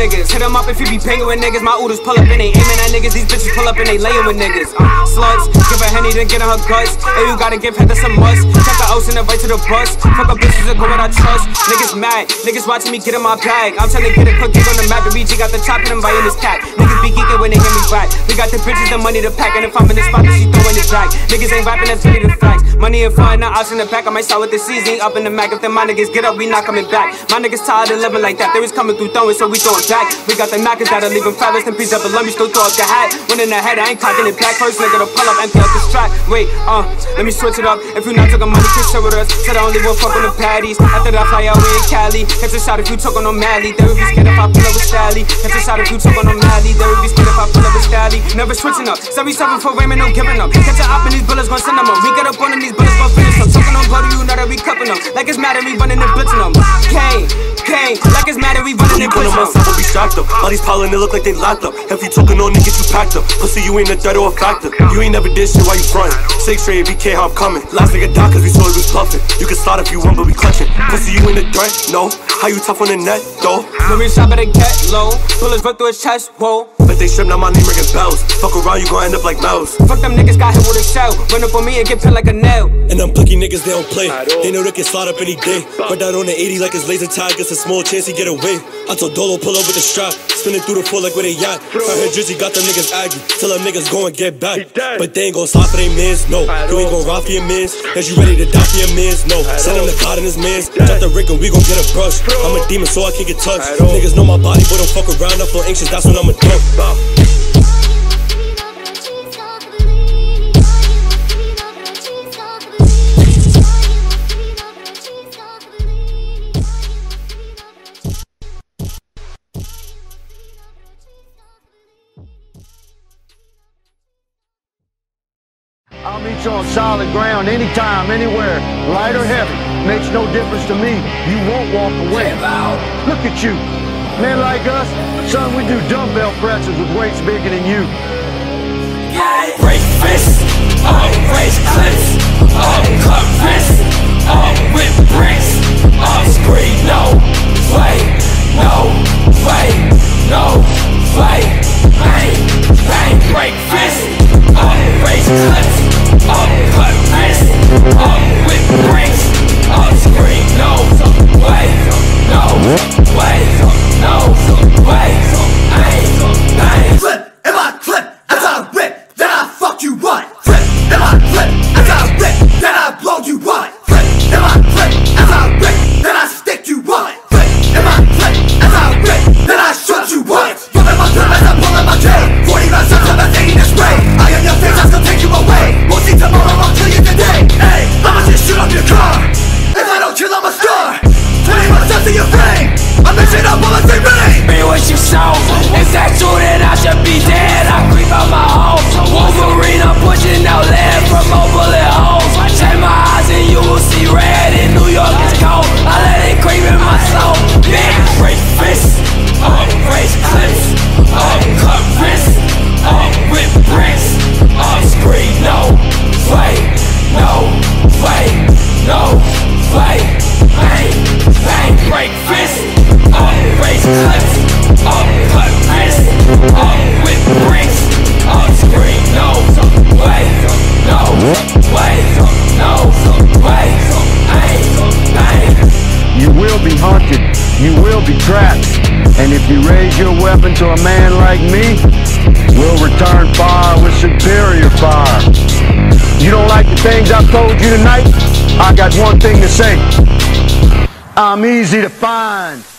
niggas. Hit Hit 'em up if you be banging with niggas. My oodles pull up and they aiming at niggas. These bitches pull up and they laying with niggas. Uh, slugs, give a henny, then get in her guts. Hey, you gotta give Heather some must. Cut the oats and invite to the bus. Fuck up bitches and go where I trust. Niggas mad, niggas watching me get in my bag. I'm trying to get a quick on the map. The BG got the top and I'm biting this cat. Niggas be geeking when they hear me rap. We got the bitches, the money to pack. And if I'm in the spot, then she throwing the drag. Niggas ain't rapping, that's really the facts. Money and fun, now out in the back. I might start with the season up in the mag. If then my niggas get up, we not coming back. My niggas tired of living like that. They was coming through throwing, so we throwing back. We got the Maccas that'll leave them in peace, up love me, still throw up the hat. One in the head, I ain't cocking it back. First nigga to pull up, empty out the strap. Wait, uh, let me switch it up. If you not talking money, just share with us. Said I only want fuck on the patties. After that, fly out in Cali. Catch a shot if you talk on no Mally. They would be scared if I pull up with Sally. Catch a shot if you talk on no Mally. They would be scared if I pull up with Sally. Never switching up. 77 for Raymond, no giving up. Catch a op and these bullets gon' send them up. We get up on them, these bullets gon' finish them. Talking on blood, you know that we cupping them. Like it's mad at me running and blitzing them. Kane, Kane, like it's mad at we running and blitzing them strapped up. Bodies piling, they look like they locked up. If you talking on niggas, you packed up. Pussy, you ain't a threat or a factor. You ain't never did shit while you frontin'. Six straight, BK, how I'm coming. Last nigga died cause we saw he was bluffing. You can start if you want, but we clutching. Pussy, you ain't a threat, no. How you tough on the net, though? When we shot at a cat low, bullets run through his chest, whoa. Bet they strip, now my name ringing bells. Fuck around, you gon' end up like Mel's. Fuck them niggas got hit with a shell. Run up on me and get pinned like a nail. And them plucky niggas, they don't play. They know they can slide up any day. But that on the 80 like it's laser tag, gets a small chance he get away. I told Dolo, pull up with the strap. Spinning through the floor like where they at. I heard Drizzy got them niggas aggy. Tell them niggas go and get back. But they ain't gon' slide for they mans, no. You ain't gon' rock for your mans. As you ready to die for your mans, no. Send him to God and his mans. Drop the Rick and we gon' get a brush. I'm a demon, so I can't get touched. Niggas know my body, but don't fuck around. I feel anxious, that's when I'ma a I'll meet you on solid ground anytime, anywhere, light or heavy. Makes no difference to me. You won't walk away. Look at you. Men like us, son, we do dumbbell presses with weights bigger than you. Break fists, all raise clips, all cut wrists, all whip bricks, all scream no way, no way, no way, bang, bang, break fists, all raise clips, all cut wrists, all whip bricks, all scream no way, no then I blow you right. Flip in my as I rip, then I stick you right. Flip in my as I rip, then I shoot you. Flip in my clip as I pull in my chain. 40 rounds of time, I'm taking this spray. I am your face, I still take you away. We'll see tomorrow, I'll kill you today. Hey, I'ma just shoot up your car. If I don't kill, I'm a star. 20 months after your fame, I'm mixing up bullets remain. be what you saw. If that's true, then I should be dead. I You will be hunted, you will be trapped. And if you raise your weapon to a man like me, we'll return fire with superior fire. You don't like the things I've told you tonight? I got one thing to say. I'm easy to find.